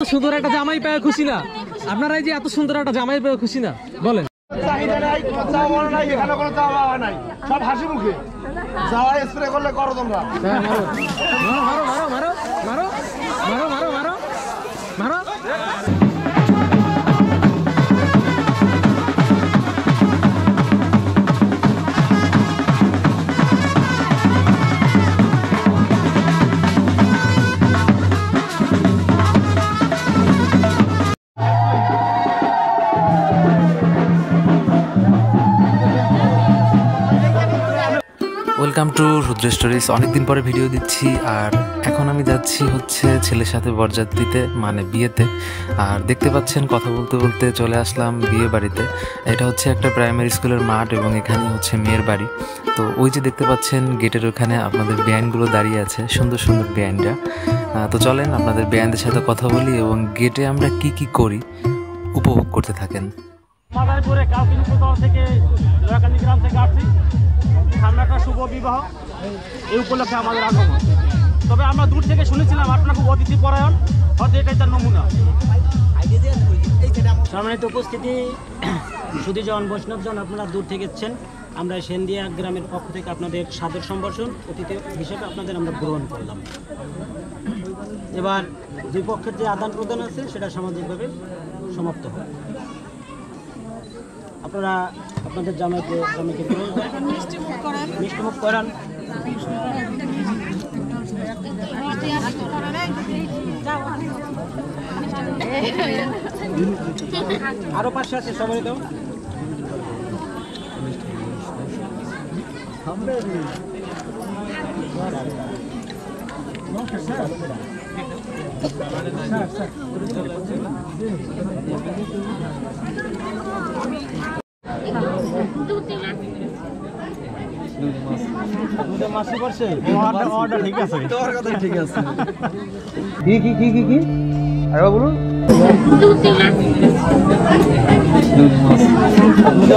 সুন্দর একটা জামাই পায় খুশি না? আপনার এই যে এত সুন্দর একটা জামাই পায় খুশি না? বলেন। চাহিদা নাই চাওয়া নাই এখানে কোনো চাওয়া নাই। সব হাসি মুখে। যাওয়া স্প্রে করলে করো তোমরা। হ্যাঁ, ওয়েলকাম টু রুদ্র স্টোরিজ অনেকদিন পরে ভিডিও দিচ্ছি, আর এখন আমি যাচ্ছি হচ্ছে ছেলের সাথে বরযাত্রীতে মানে বিয়েতে। আর দেখতে পাচ্ছেন, কথা বলতে বলতে চলে আসলাম বিয়ে বাড়িতে। এটা হচ্ছে একটা প্রাইমারি স্কুলের মাঠ এবং এখানে হচ্ছে মেয়ের বাড়ি। তো ওই যে দেখতে পাচ্ছেন, গেটের ওখানে আপনাদের ব্যান্ডগুলো দাঁড়িয়ে আছে, সুন্দর সুন্দর ব্যান্ডরা তো চলেন, আপনাদের ব্যান্ডের সাথে কথা বলি এবং গেটে আমরা কি কি করি, উপভোগ করতে থাকেন। মাদারীপুরে কালকিনি কোথাও থেকে জয়াকান্দি গ্রাম থেকে আসছি। সামনে একটা শুভ বিবাহ। এই উপলক্ষে আমাদের আগমন। তবে আমরা দূর থেকে শুনেছিলাম আপনার খুব অতিথি পরায়ণ। হয়তো এটাই তার নমুনা। সম্মানিত উপস্থিতি সুদীজন বৈষ্ণবজন, আপনারা দূর থেকে এসেছেন। আমরা সেন্দিয়া গ্রামের পক্ষ থেকে আপনাদের সাদর সম্ভাষণ, অতিথি হিসেবে আপনাদের আমরা গ্রহণ করলাম। এবার দুই পক্ষের যে আদান প্রদান আছে, সেটা সামাজিকভাবে সমাপ্ত হয় আপনারা আপনাদের জামাইকে জামাইকে গ্রহণ করেন। আরও পাশে আছে সবাই তো। মাসি করছে? অর্ডার অর্ডার ঠিক আছে। তোমার কথা ঠিক আছে। কি কি কি কি কি? আরে বলুন।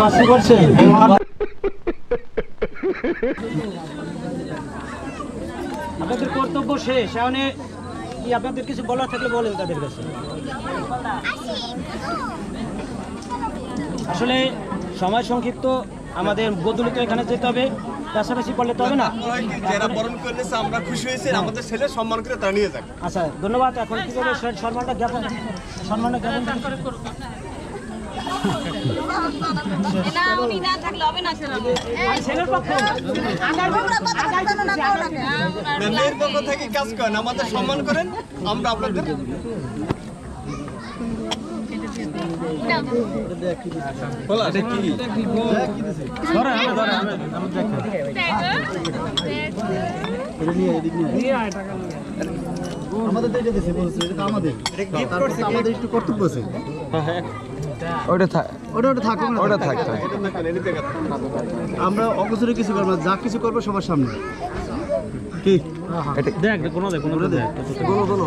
মাসি করছে? আপনাদের কর্তব্য শেষ। এখন কি আপনাদের কিছু বলার থাকলে বলেন তাদের কাছে। আসলে সময় সংক্ষিপ্ত। আমাদের বদলিত এখানে যেতে হবে। পাশাপাশি করলে তো হবে না? যারা বরণ আমরা খুশি হয়েছি আমাদের ছেলে সম্মান করে তারা নিয়ে যাক। আচ্ছা ধন্যবাদ। এখন কীভাবে সে- সম্মানটা জ্ঞাপন সম্মানটা জ্ঞাপন না উনি না থাকলে হবে না সেটা ছেলের পক্ষে? মেয়ের পক্ষ থেকে কাজ করেন আমাদের সম্মান করেন আমরা আপনাদের একটু কর্তব্য ওটা থাক ওটা ওটা ওটা থাক আমরা অগোচরে কিছু করব যা কিছু করব সবার সামনে কি দেখ, কোনো দেখ কোনো দেখ। বলো বলো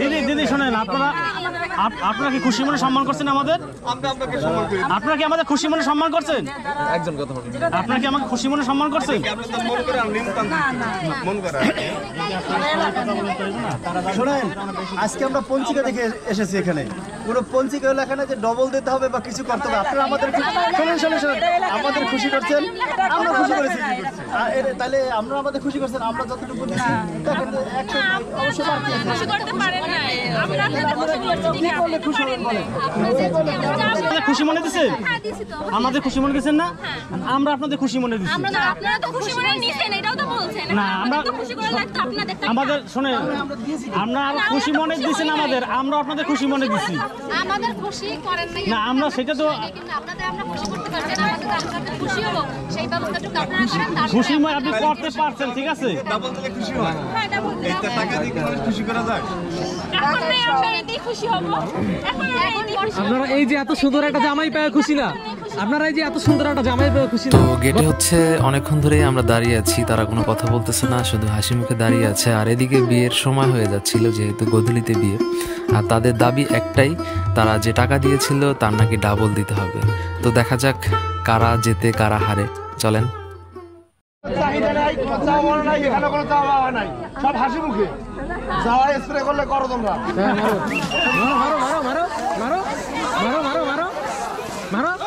দিদি দিদি শোনেন আপনারা আপনারা কি খুশি মনে সম্মান করছেন আমাদের? আপনারা কি আমাদের খুশি মনে সম্মান করছেন? একজন কথা আপনারা কি আমাকে খুশি মনে সম্মান করছেন? শোনেন আজকে আমরা পঞ্চিকা দেখে এসেছি এখানে। কোনো পঞ্চি কেউ লেখা না যে ডবল দিতে হবে বা কিছু করতে হবে। আপনারা আমাদের আমাদের খুশি করছেন আমরা খুশি করেছি। তাহলে আমরা আমাদের খুশি করছেন আমরা যতটুকু তখন খুশি মনে দিচ্ছে আমাদের খুশি মনে দিচ্ছেন না? আমরা আপনাদের খুশি মনে দিচ্ছি না আমরা আমাদের শোনেন আমরা খুশি মনে দিচ্ছেন আমাদের আমরা আপনাদের খুশি মনে দিচ্ছি আমাদের খুশি করেন নাই। না, আমরা সেটা তো- আপনাদের আমরা খুশি করতে পারছি না আমাদের আপনাদের খুশি হব। সেই ব্যবস্থাটুকু আপনারা করেন খুশি ময় আপনি করতে পারছেন ঠিক আছে? হ্যাঁ, এটা বলতে টাকা দিয়ে মানুষ খুশি করা যায়। এখন আমরা এতেই খুশি হব। এখন আমরা এতেই খুশি হব। আপনারা এই যে এত সুন্দর একটা জামাই পায় খুশি না? আপনারা এই যে এত সুন্দর একটা জামাই পেয়ে খুশি তো গেটে হচ্ছে অনেকক্ষণ ধরেই আমরা দাঁড়িয়ে আছি তারা কোনো কথা বলতেছে না শুধু হাসি মুখে দাঁড়িয়ে আছে। আর এদিকে বিয়ের সময় হয়ে যাচ্ছিল যেহেতু গধূলিতে বিয়ে। আর তাদের দাবি একটাই তারা যে টাকা দিয়েছিল তার নাকি ডাবল দিতে হবে। তো দেখা যাক কারা জেতে কারা হারে। চলেন। চাহিদা নাই চাওয়া নাই এখানে কোনো চাওয়া নাই। সব হাসি মুখে। যাওয়া স্প্রে করলে করো তোমরা। হ্যাঁ, মারো মারো মারো মারো মারো মারো মারো মারো মারো।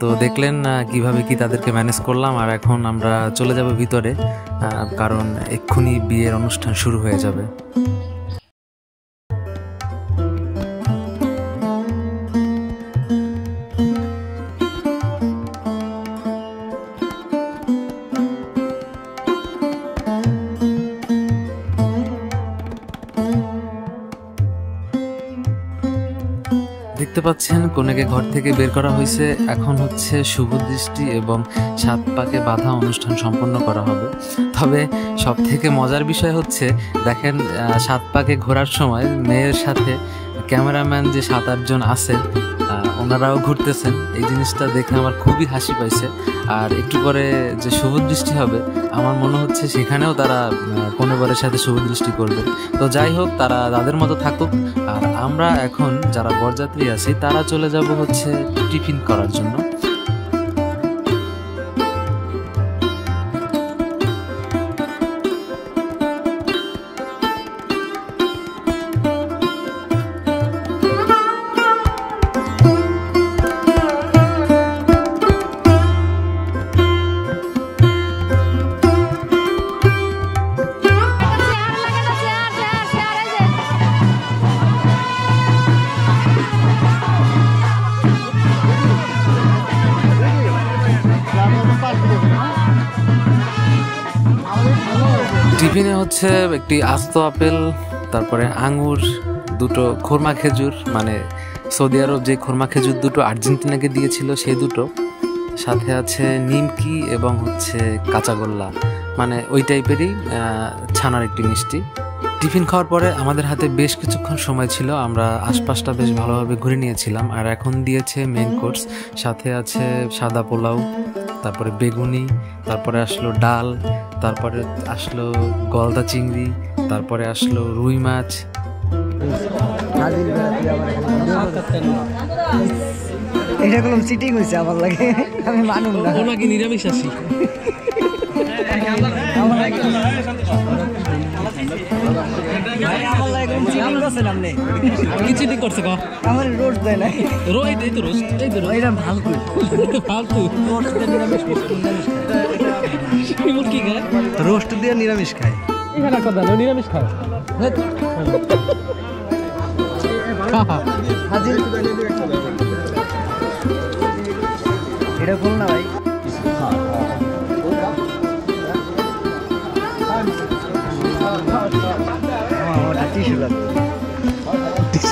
তো দেখলেন কীভাবে কি তাদেরকে ম্যানেজ করলাম, আর এখন আমরা চলে যাব ভিতরে কারণ এক্ষুনি বিয়ের অনুষ্ঠান শুরু হয়ে যাবে। দেখতে পাচ্ছেন, কনেকে ঘর থেকে বের করা হয়েছে। এখন হচ্ছে শুভ দৃষ্টি এবং সাত পাকে বাধা অনুষ্ঠান সম্পন্ন করা হবে। তবে সব থেকে মজার বিষয় হচ্ছে, দেখেন সাত পাকে ঘোরার সময় মেয়ের সাথে ক্যামেরাম্যান যে সাত আটজন আছে ওনারাও ঘুরতেছেন। এই জিনিসটা দেখে আমার খুবই হাসি পাইছে। আর একটু পরে যে শুভ দৃষ্টি হবে, আমার মনে হচ্ছে সেখানেও তারা কোনোবারের সাথে শুভ দৃষ্টি করবে। তো যাই হোক, তারা তাদের মতো থাকুক। আর আমরা এখন যারা বরযাত্রী আছি, তারা চলে যাব হচ্ছে টিফিন করার জন্য। টিফিনে হচ্ছে একটি আস্ত আপেল, তারপরে আঙুর দুটো খোরমা খেজুর মানে সৌদি আরব যে খোরমা খেজুর দুটো আর্জেন্টিনাকে দিয়েছিল সেই দুটো। সাথে আছে নিমকি এবং হচ্ছে কাঁচাগোল্লা মানে ওই টাইপেরই ছানার একটি মিষ্টি। টিফিন খাওয়ার পরে আমাদের হাতে বেশ কিছুক্ষণ সময় ছিল। আমরা আশপাশটা বেশ ভালোভাবে ঘুরে নিয়েছিলাম। আর এখন দিয়েছে মেন কোর্স সাথে আছে সাদা পোলাও তারপরে বেগুনি তারপরে আসলো ডাল তারপরে আসলো গলদা চিংড়ি তারপরে আসলো রুই মাছ। এটা হয়েছে আমার লাগে আমি মানুন না। নাকি নিরামিষ আসি আমার চিঠি করছে ক আমার রোড দেয় না রো এই তো রোস্ট এই রোস্ট দিয়ে নিরামিষ খায় নিরামিষ খায় এটা বল না ভাই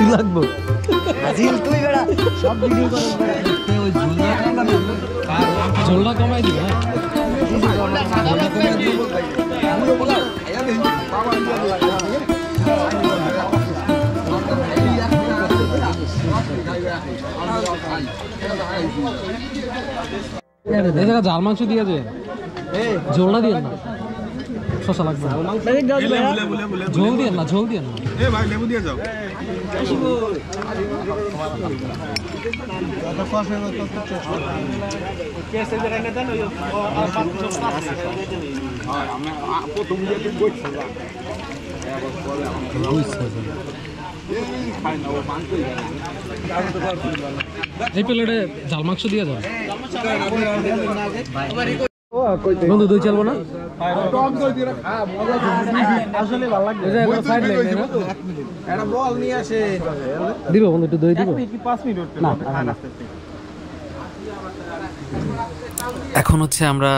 টিসু লাগবো। হাজির তুই বেড়া সব ভিডিও করো ওই ঝোলটা কমাই দিবে হ্যাঁ? জাল মাংস দিয়ে যে ঝোলটা দিয়ে না। শশা লাগবে। ঝোল দিয়ে না, ঝোল দিয়ে না। এ ভাই লেবু দিয়ে যাও এই প্লেটে মাংস দিয়ে যাও বন্ধু, দই চলবো না আসলে ভালো লাগবে এই যে একবার side leg নেই না? দিব বন্ধু একটু দই দিব? এখন হচ্ছে আমরা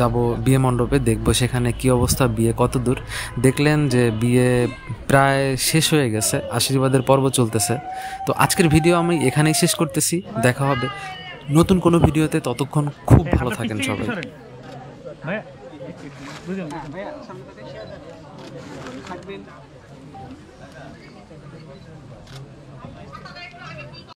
যাব বিয়ে মণ্ডপে দেখব সেখানে কি অবস্থা বিয়ে কত দূর। দেখলেন যে বিয়ে প্রায় শেষ হয়ে গেছে আশীর্বাদের পর্ব চলতেছে। তো আজকের ভিডিও আমি এখানেই শেষ করতেছি দেখা হবে। নতুন কোনো ভিডিওতে ততক্ষণ খুব ভালো থাকেন সবাই। Buyurun.